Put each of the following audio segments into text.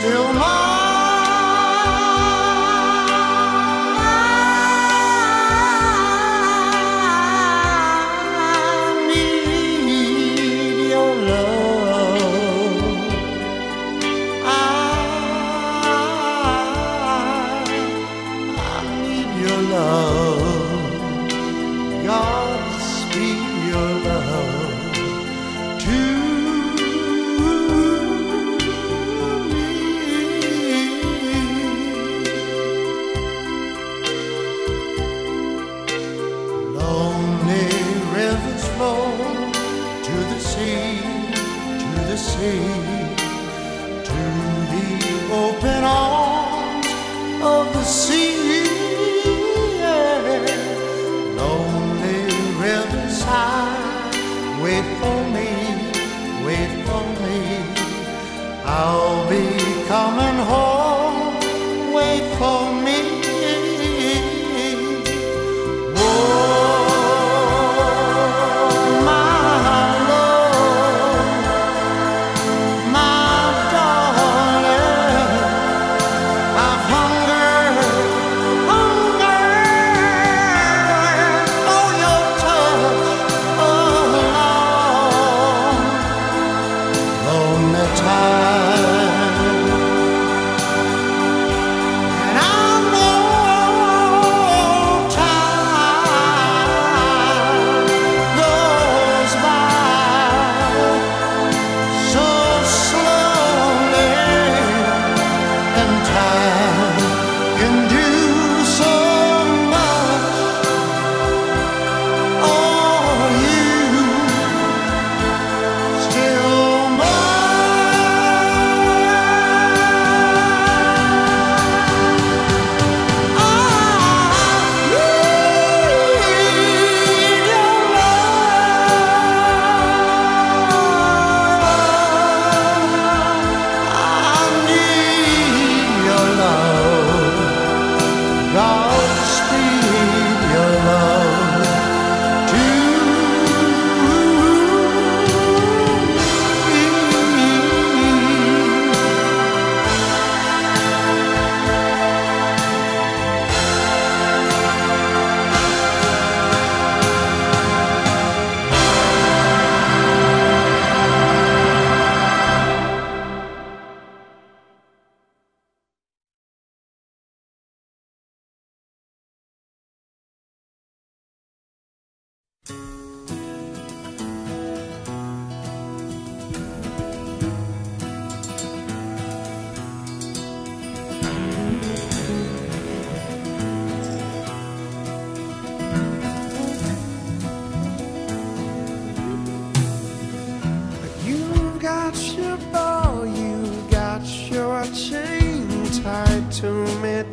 still mine.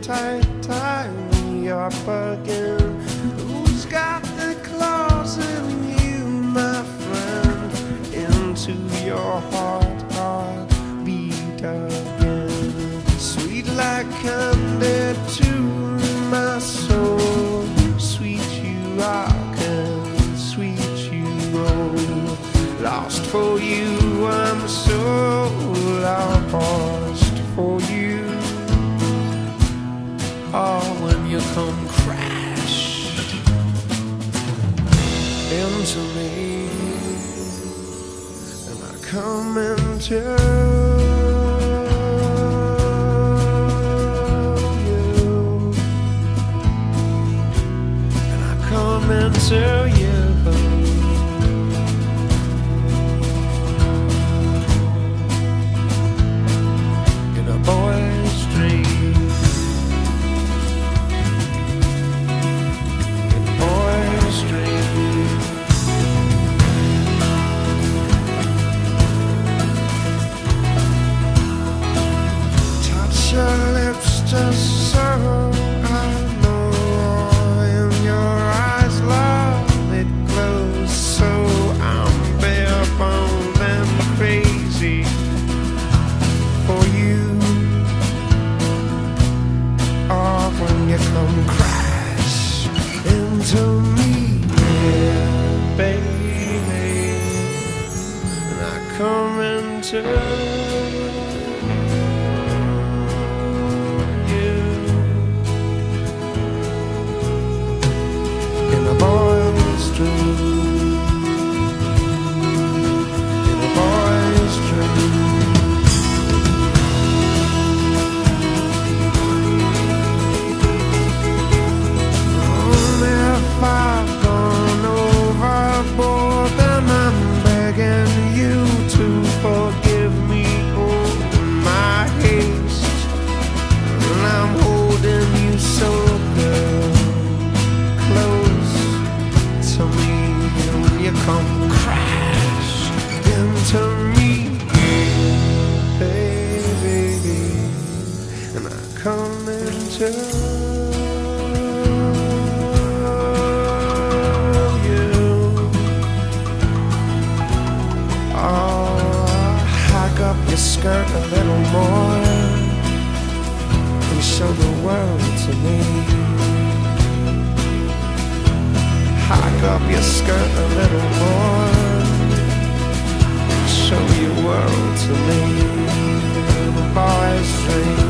Tight, tie me up again. Who's got the claws in you, my friend? Into your heart, heart beat again. Sweet like candy to my soul. Sweet you rock and sweet you roll. Lost for you, I'm so lost and I your lips just so I know in your eyes, love it glows so. I'm and crazy for you. Or when you come crash into me, yeah, baby, and I come into come crash into me, baby, and I come into. you. Oh, hike up your skirt a little more and show the world to me hike up your skirt a little more. Show your world to me, little boy's dream